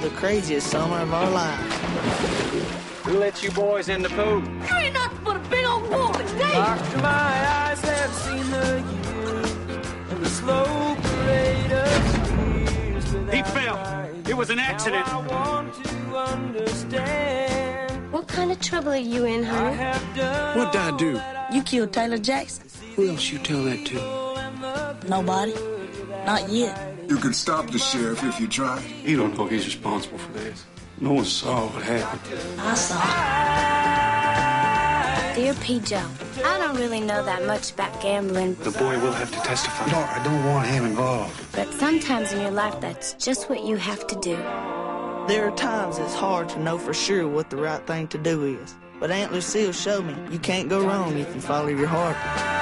the craziest summer of our lives. Who let you boys in the pool? You ain't nothing but a big old wolf, Dave. After my eyes have seen the years and the slow parade of tears He fell. It was an accident. Now I want to understand. What kind of trouble are you in, I honey? have done What'd I do? You killed Taylor Jackson? Who else you tell that to? Nobody. Not yet. You can stop the sheriff if you try. You don't know he's responsible for this. No one saw what happened. I saw. Dear Peejoe, I don't really know that much about gambling, The boy will have to testify. No, I don't want him involved. but sometimes in your life that's just what you have to do. There are times it's hard to know for sure what the right thing to do is. But Aunt Lucille showed me you can't go wrong if you follow your heart.